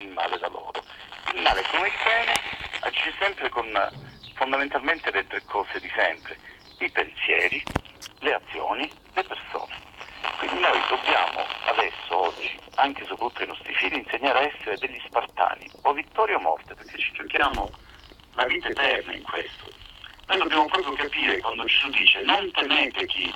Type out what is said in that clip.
il male da loro. Il male come il bene agisce sempre con fondamentalmente le tre cose di sempre, i pensieri, le azioni, le persone. Quindi noi dobbiamo adesso, oggi, anche e soprattutto ai nostri figli, insegnare a essere degli spartani, o vittoria o morte, perché ci giochiamo la vita eterna in questo. Noi dobbiamo proprio capire quando Gesù dice non temete chi